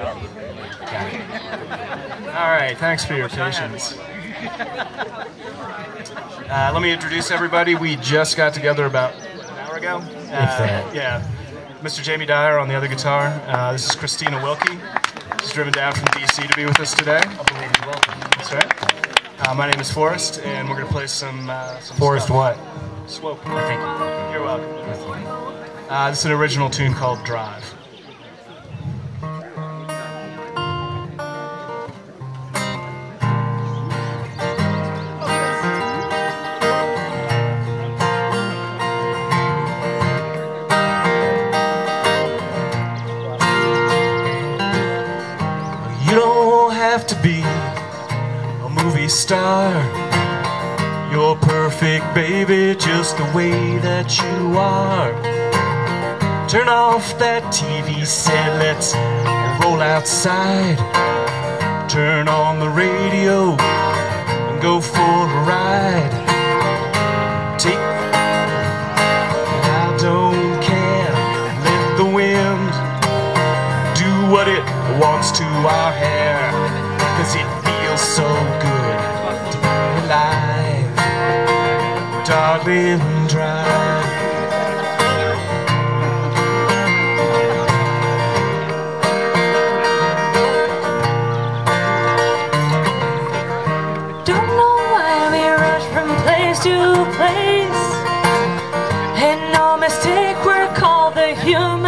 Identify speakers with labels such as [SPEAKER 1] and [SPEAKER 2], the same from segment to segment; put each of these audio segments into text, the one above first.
[SPEAKER 1] All right, thanks for your patience. Uh, let me introduce everybody. We just got together about an hour ago. Uh, yeah. Mr. Jamie Dyer on the other guitar. Uh, this is Christina Wilkie. She's driven down from DC to be with us today. That's right. Uh, my name is Forrest, and we're going to play some. Uh, some
[SPEAKER 2] Forrest
[SPEAKER 1] stuff.
[SPEAKER 2] what?
[SPEAKER 1] Swope.
[SPEAKER 2] Thank you.
[SPEAKER 1] You're welcome. Uh, this is an original tune called Drive. Star. You're perfect, baby, just the way that you are. Turn off that TV set, let's roll outside. Turn on the radio and go for a ride. Take, I don't care, let the wind do what it wants to our hair. Cause it feels so good Darling, drive.
[SPEAKER 3] Don't know why we rush from place to place. And no mistake, we're called the human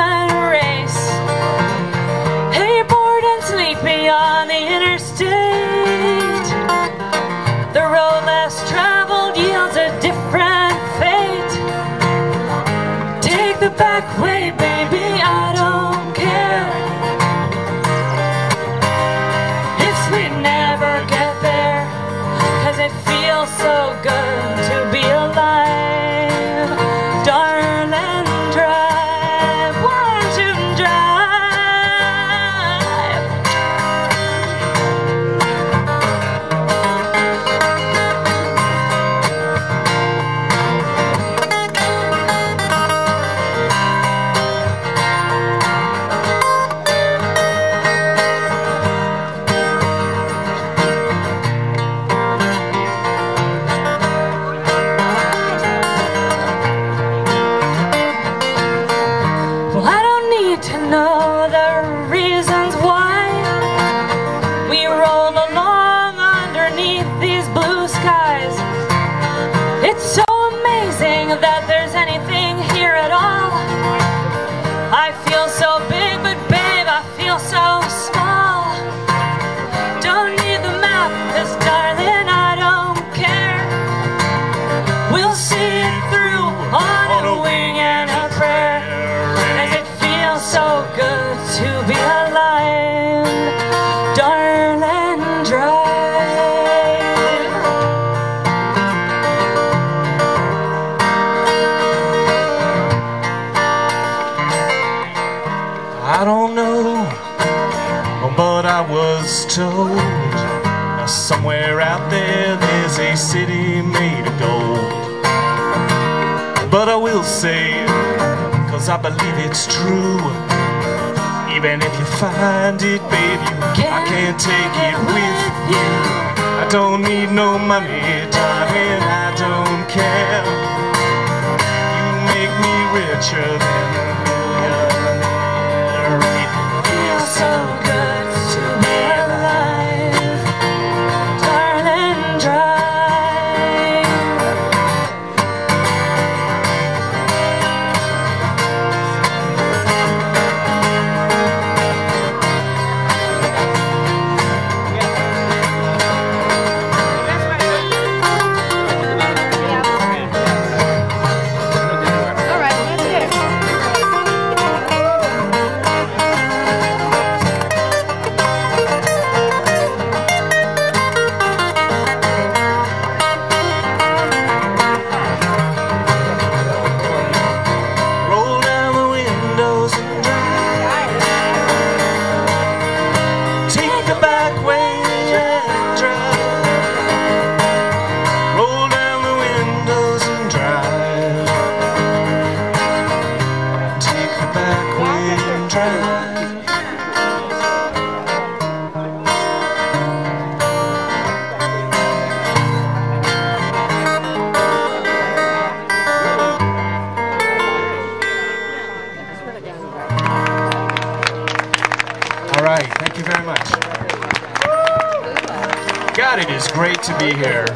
[SPEAKER 3] so good to know I
[SPEAKER 1] was told now somewhere out there there's a city made of gold. But I will say, cause I believe it's true. Even if you find it, baby, I can't take it with you. I don't need no money, darling, I don't care. You make me richer
[SPEAKER 4] All right,
[SPEAKER 1] thank you very much. God, it is great to be here.